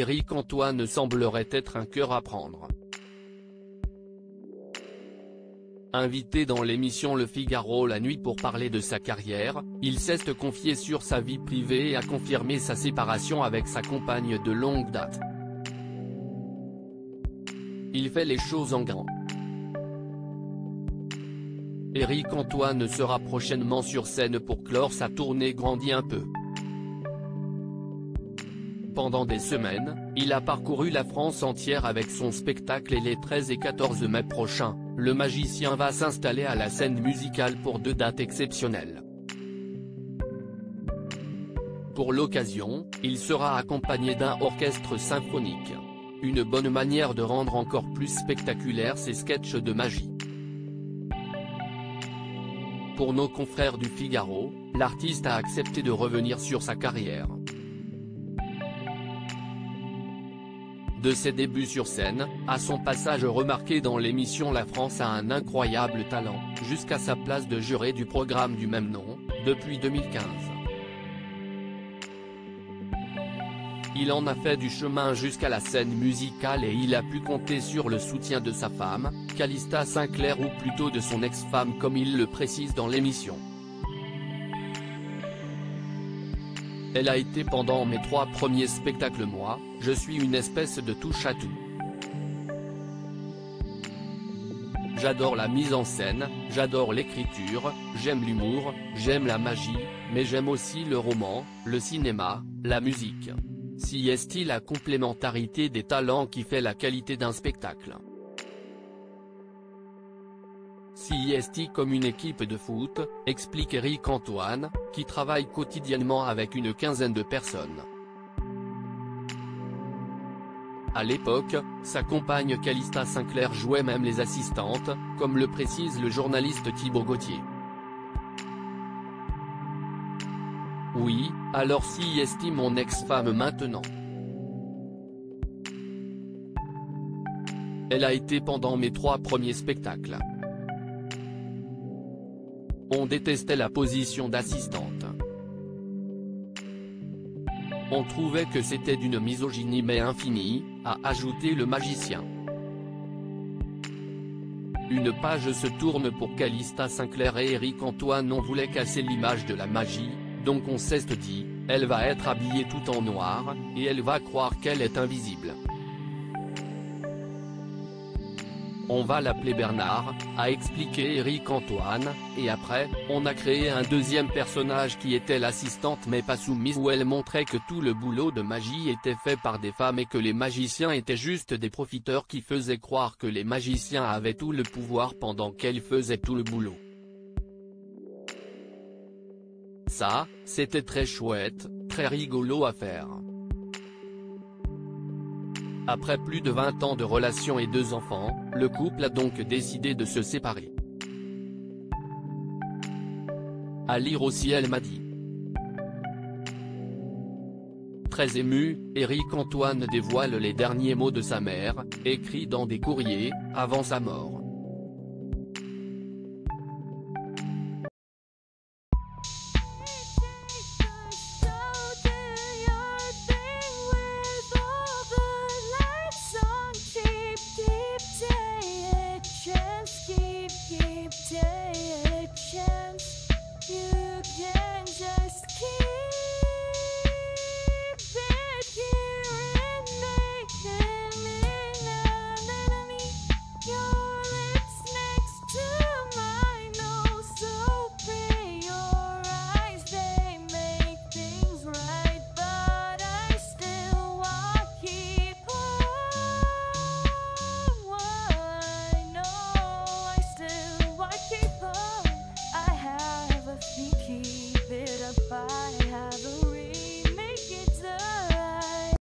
Éric Antoine semblerait être un cœur à prendre. Invité dans l'émission Le Figaro la nuit pour parler de sa carrière, il s'est confié sur sa vie privée et a confirmé sa séparation avec sa compagne de longue date. Il fait les choses en grand. Éric Antoine sera prochainement sur scène pour clore sa tournée grandit un peu. Pendant des semaines, il a parcouru la France entière avec son spectacle et les 13 et 14 mai prochains, le magicien va s'installer à la scène musicale pour deux dates exceptionnelles. Pour l'occasion, il sera accompagné d'un orchestre symphonique. Une bonne manière de rendre encore plus spectaculaire ses sketchs de magie. Pour nos confrères du Figaro, l'artiste a accepté de revenir sur sa carrière. De ses débuts sur scène, à son passage remarqué dans l'émission La France a un incroyable talent, jusqu'à sa place de juré du programme du même nom, depuis 2015. Il en a fait du chemin jusqu'à la scène musicale et il a pu compter sur le soutien de sa femme, Calista Sinclair ou plutôt de son ex-femme comme il le précise dans l'émission. Elle a été pendant mes trois premiers spectacles moi, je suis une espèce de touche à tout. J'adore la mise en scène, j'adore l'écriture, j'aime l'humour, j'aime la magie, mais j'aime aussi le roman, le cinéma, la musique. Si est-il la complémentarité des talents qui fait la qualité d'un spectacle? CIST comme une équipe de foot, explique Eric Antoine, qui travaille quotidiennement avec une quinzaine de personnes. À l'époque, sa compagne Calista Sinclair jouait même les assistantes, comme le précise le journaliste Thibaut Gauthier. Oui, alors si estime mon ex-femme maintenant. Elle a été pendant mes trois premiers spectacles. On détestait la position d'assistante. On trouvait que c'était d'une misogynie mais infinie, a ajouté le magicien. Une page se tourne pour Calista Sinclair et Eric Antoine on voulait casser l'image de la magie, donc on s'est dit, elle va être habillée tout en noir, et elle va croire qu'elle est invisible. On va l'appeler Bernard, a expliqué Eric Antoine, et après, on a créé un deuxième personnage qui était l'assistante mais pas soumise où elle montrait que tout le boulot de magie était fait par des femmes et que les magiciens étaient juste des profiteurs qui faisaient croire que les magiciens avaient tout le pouvoir pendant qu'elles faisaient tout le boulot. Ça, c'était très chouette, très rigolo à faire. Après plus de 20 ans de relation et deux enfants, le couple a donc décidé de se séparer. À lire aussi elle m'a dit. Très ému, Éric Antoine dévoile les derniers mots de sa mère, écrits dans des courriers, avant sa mort.